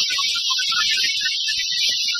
よし!